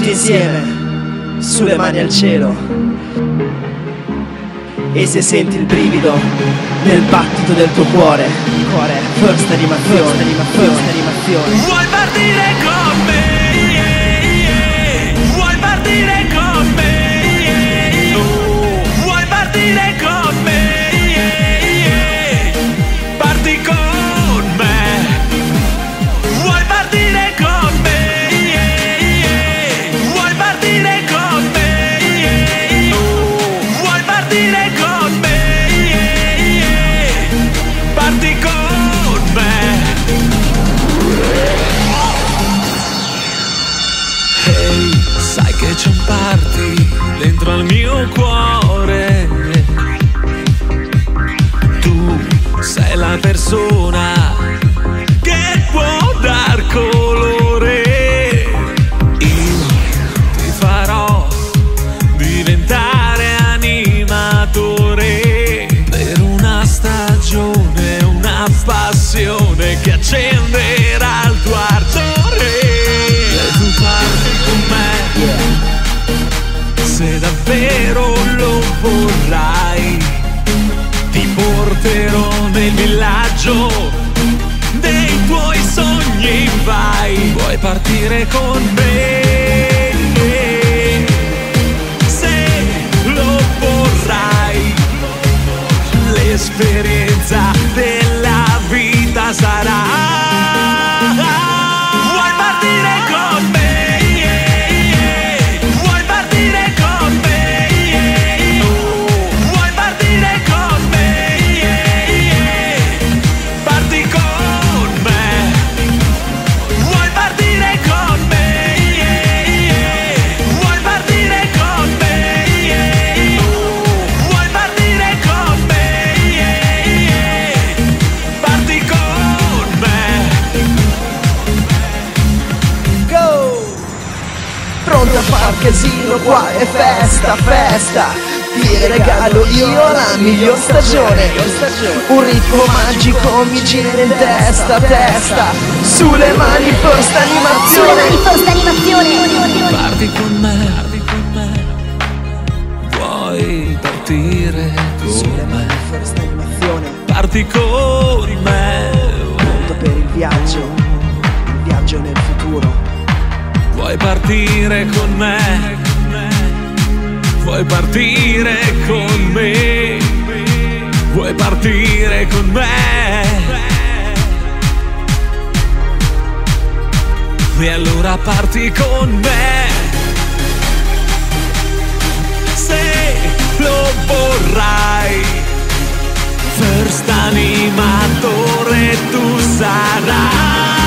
tutti insieme, sulle mani al cielo. E se senti il brivido nel battito del tuo cuore, cuore, first animazione, first animazione. Vuoi partire con passione che accenderà il tuo ardore. E tu parti con me se davvero lo vorrai. Ti porterò nel villaggio dei tuoi sogni, vai. Vuoi partire con me? L'esperienza della pasará. Pronto a far casino, qua è festa, festa. Ti regalo io la miglior stagione. Un ritmo magico mi gira in testa, testa. Sulle mani first Sulle animazione mani first animazione. Parti con me, parti con me. Vuoi partire Sulle con mani me? first animazione. Parti con me. Pronto per il viaggio Vuoi partire con me? Vuoi partire con me? Vuoi partire con me? E allora parti con me. Se lo vorrai, first animatore tu sai.